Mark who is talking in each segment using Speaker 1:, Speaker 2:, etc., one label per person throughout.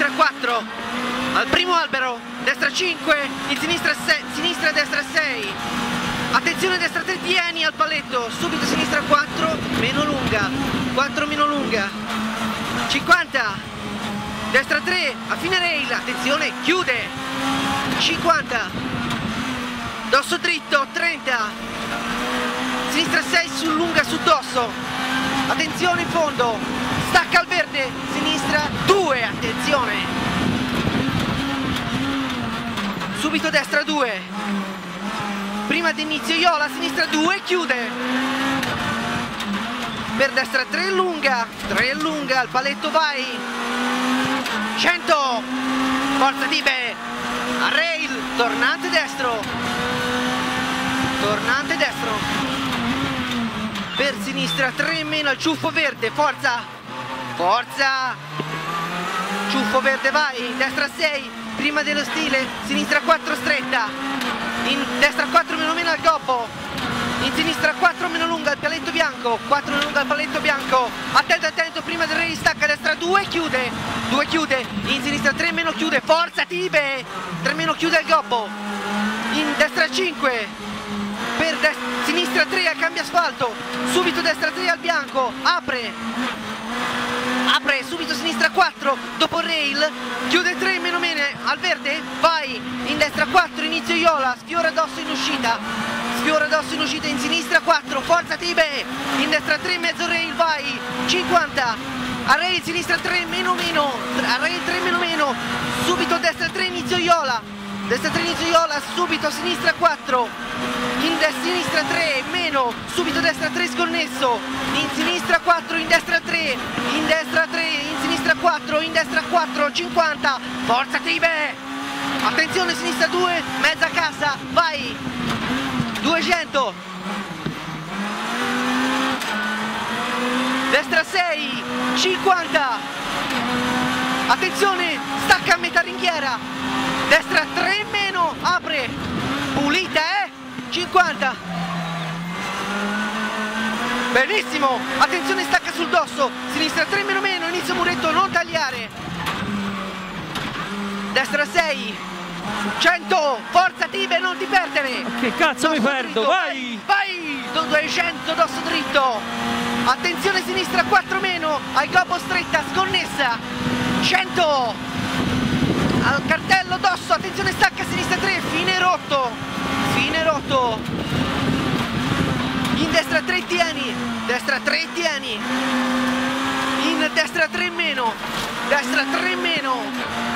Speaker 1: sinistra 4, al primo albero, destra 5, in sinistra 6, sinistra destra 6. Attenzione destra 3 tieni al paletto, subito sinistra 4, meno lunga, 4 meno lunga, 50, destra 3, a fine rail, attenzione, chiude, 50, dosso dritto, 30, sinistra 6 su lunga su dosso, attenzione in fondo, stacca al verde, sinistra 2, attenzione, subito destra 2, prima d'inizio Iola, sinistra 2, chiude, per destra 3 lunga, 3 lunga, al paletto vai, 100, forza Tibe, a rail, tornante destro, tornante destro, per sinistra 3 in meno al ciuffo verde, forza, forza, ciuffo verde vai, destra 6, prima dello stile, sinistra 4 stretta, in destra 4 meno meno al gobbo, in sinistra 4 meno lunga al paletto bianco, 4 meno lunga al paletto bianco, attento attento, prima del re stacca, destra 2 chiude, 2 chiude, in sinistra 3 meno chiude, forza Tibe, 3 meno chiude al gobbo, in destra 5, per sinistra 3 al cambio asfalto, subito destra 3 al bianco, apre, apre, subito sinistra 4, dopo rail, chiude 3 meno meno al verde, vai, in destra 4, inizio Iola, sfiora addosso in uscita, sfiora addosso in uscita, in sinistra 4, forza Tibe, in destra 3, mezzo rail, vai, 50, a rail, sinistra 3, meno meno, a rail 3 meno meno, subito destra 3, inizio Iola, destra 3 inizio Iola, subito sinistra 4, in sinistra 3, meno, subito destra 3 sconnesso, in sinistra 4, in destra 3, in destra 3, in sinistra 4, in destra 4, 50, forza Tibe, attenzione sinistra 2, mezza cassa, vai, 200, destra 6, 50, attenzione, stacca a metà ringhiera, destra 3 in meno, apre, pulita eh, 50, benissimo, attenzione stacca sul dosso, sinistra 3 meno meno, inizio muretto, non tagliare, destra 6, 100, forza Tibe, non ti perdere,
Speaker 2: Che cazzo mi
Speaker 1: Dosso
Speaker 2: perdo?
Speaker 1: dritto,
Speaker 2: Vai!
Speaker 1: Vai! 200 dosso dritto! Attenzione sinistra 4 meno, al gobbo stretta, sconnessa! 100! Al cartello dosso, attenzione stacca sinistra 3, fine rotto! Fine rotto! In destra 3 tieni, destra 3 tieni! In destra 3 in meno, destra 3 in meno,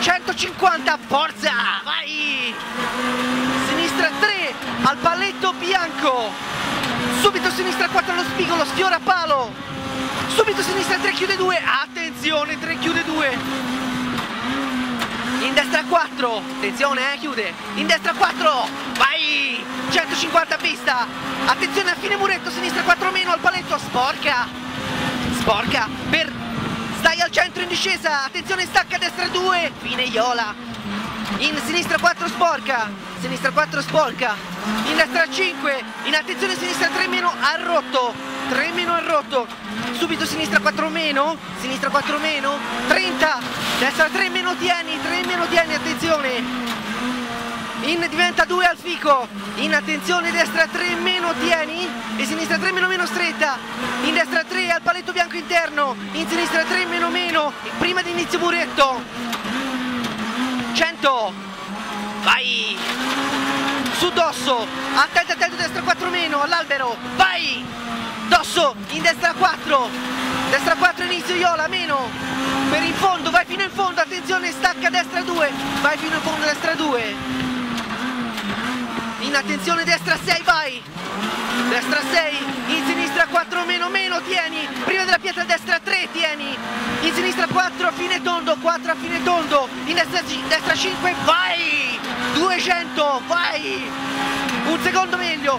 Speaker 1: 150, forza, vai! Sinistra 3, al paletto bianco, subito sinistra 4 allo spigolo, sfiora palo, subito sinistra 3 chiude 2, attenzione 3 chiude 2, in destra 4, attenzione eh, chiude, in destra 4, vai, 150 a pista, attenzione a fine muretto, sinistra 4 meno al paletto, sporca, sporca, per, stai al centro in discesa, attenzione stacca a destra 2, fine Iola, in sinistra 4 sporca, sinistra 4 sporca, in destra 5, in attenzione sinistra 3 meno al rotto, 3 meno al rotto, subito sinistra 4 meno, sinistra 4 meno, 30, destra 3 meno tieni, 3 meno tieni, attenzione, in diventa 2 al fico, in attenzione destra 3 meno tieni. E sinistra 3 meno meno stretta, in destra 3 al paletto bianco interno, in sinistra 3 meno meno, prima di inizio muretto, 100, vai, su dosso, attento attento destra 4 meno, all'albero, vai, dosso, in destra 4, destra 4 inizio Iola, meno, per in fondo, vai fino in fondo, attenzione, stacca destra 2, vai fino in fondo destra 2, in attenzione destra 6 vai! Destra 6 in sinistra 4 meno meno tieni! Prima della pietra destra 3 tieni! In sinistra 4 a fine tondo 4 a fine tondo! In destra, destra 5 vai! 200 vai! Un secondo meglio!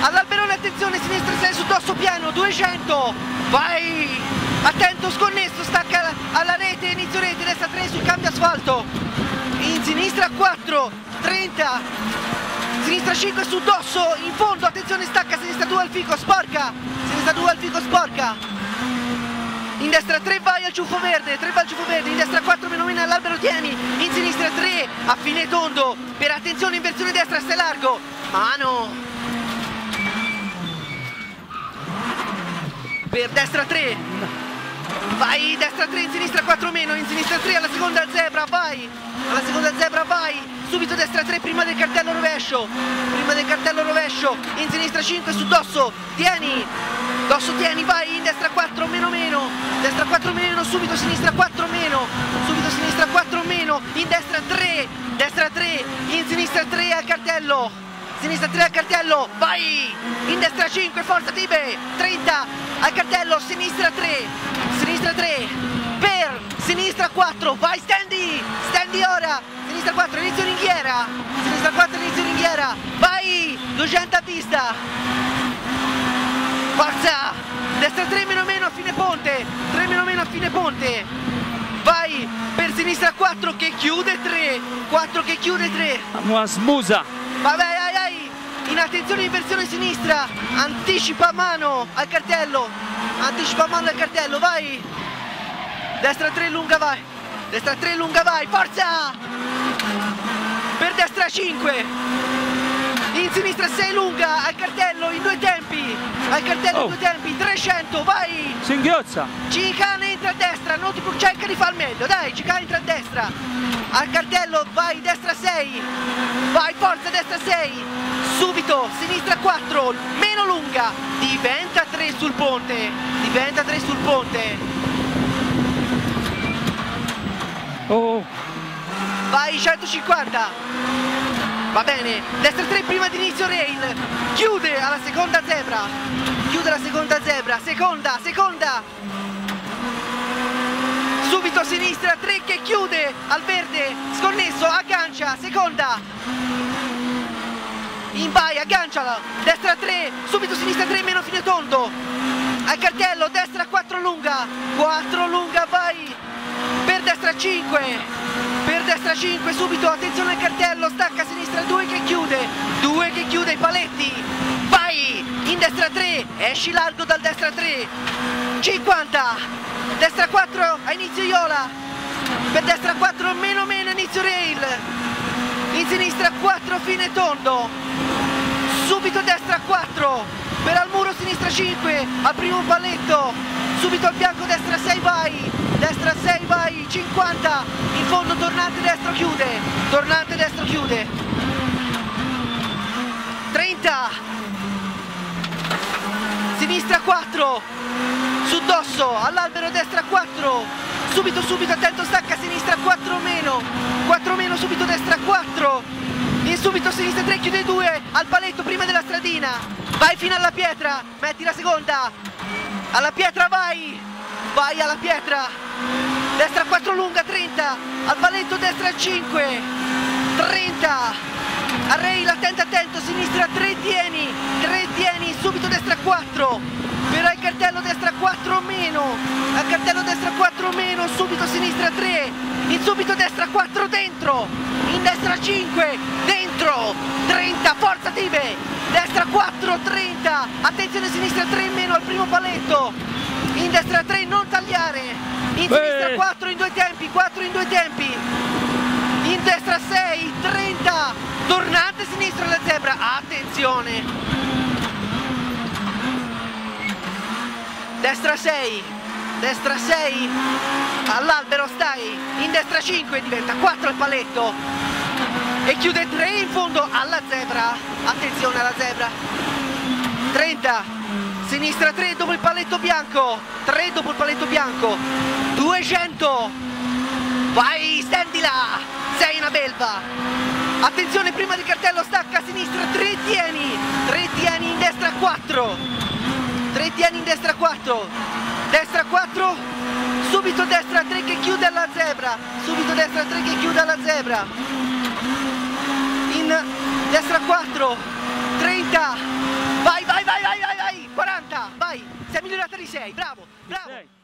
Speaker 1: All'alberone attenzione sinistra 6 su dosso piano 200 vai! Attento sconnesso stacca alla rete inizio rete destra 3 sul cambio asfalto! In sinistra 4 30 sinistra 5 su dosso, in fondo, attenzione stacca, sinistra 2 al fico, sporca, sinistra 2 al fico, sporca, in destra 3 vai al ciuffo verde, 3 va al ciuffo verde, in destra 4 meno meno all'albero tieni, in sinistra 3 a fine tondo, per attenzione inversione destra stai largo, mano, per destra 3, vai destra 3, in sinistra 4 meno, in sinistra 3 alla seconda zebra, vai, alla seconda zebra vai, subito destra 3 prima del cartello rovescio, prima del cartello rovescio, in sinistra 5 su dosso, tieni, dosso tieni, vai, in destra 4 meno meno, destra 4 meno, subito sinistra 4 meno, subito sinistra 4 meno, in destra 3, destra 3, in sinistra 3 al cartello, sinistra 3 al cartello, vai, in destra 5, forza Tibe, 30, al cartello, sinistra 3, sinistra 3, per, sinistra 4, vai Stendi, Stendi ora, sinistra 4, inizio ringhiera, sinistra 4, inizio ringhiera, vai, 200 a pista, forza, destra 3 meno meno a fine ponte, 3 meno meno a fine ponte, vai, per sinistra 4 che chiude 3, 4 che chiude 3,
Speaker 2: Uma smusa.
Speaker 1: Vabbè, vai, vai! In attenzione inversione sinistra, anticipa mano al cartello, anticipa mano al cartello, vai! Destra 3 lunga vai, destra 3 lunga vai, forza! Per destra 5, in sinistra 6 lunga al cartello in due tempi, al cartello
Speaker 2: Oh.
Speaker 1: in due tempi, 300, vai!
Speaker 2: Singhiozza.
Speaker 1: Cicane entra a destra, non ti cerca di far meglio, dai, Cicane entra a destra. Al cartello, vai, destra 6. Vai, forza, destra 6. Subito, sinistra 4, meno lunga. Diventa 3 sul ponte. Diventa 3 sul ponte.
Speaker 2: Oh,
Speaker 1: Vai, 150. Va bene, destra 3 prima di inizio rail. Chiude alla seconda zebra. Chiude la seconda zebra. Seconda, seconda. Subito a sinistra 3 che chiude al verde. Sconnesso, aggancia, seconda. In vai, agganciala. Destra 3, subito sinistra 3 meno fine tondo. Al cartello, destra 4 lunga. 4 lunga, vai. Per destra 5. Destra 5, subito, attenzione al cartello, stacca a sinistra 2 che chiude. 2 che chiude i paletti. Vai. In destra 3, esci largo dal destra 3. 50. Destra 4 a inizio Iola. Per destra 4 meno meno inizio rail. In sinistra 4 fine tondo. Subito destra 4. Per al muro sinistra 5. Al primo palletto. Subito al bianco destra 6 vai. Destra 6 vai. 50. In fondo tornante destro chiude. Tornante destro chiude. 30. Sinistra 4 su dosso, all'albero destra 4, subito subito attento stacca sinistra 4 meno, 4 meno subito destra 4, in subito sinistra 3 chiude 2, al paletto prima della stradina, vai fino alla pietra, metti la seconda, alla pietra vai, vai alla pietra, destra 4 lunga 30, al paletto destra 5, 30, a rail attento sinistra 3 tieni, 3 tieni, subito destra 4, però il cartello destra 4 meno, al cartello destra 4 meno, subito sinistra 3, in subito destra 4 dentro, in destra 5, dentro, 30, forza Tibe, destra 4, 30, attenzione sinistra 3 meno al primo paletto, in destra 3 non tagliare, in
Speaker 2: Beh.
Speaker 1: sinistra 4 in due tempi, 4 in due tempi, in destra 6, 30, tornante sinistra alla zebra, attenzione, destra 6, destra 6, all'albero stai, in destra 5 diventa 4 il paletto. E chiude 3 in fondo alla zebra, attenzione alla zebra, 30, sinistra 3 dopo il paletto bianco, 3 dopo il paletto bianco, 200, vai stendila, sei una belva, attenzione prima del cartello stacca a sinistra, 3 tieni, 3 tieni in destra 4, 3 tieni in destra 4, destra 4, subito destra 3 che chiude alla zebra, subito destra 3 che chiude alla zebra, in destra 4, 30, vai vai vai vai vai vai, 40, vai, sei migliorata di 6, bravo, bravo.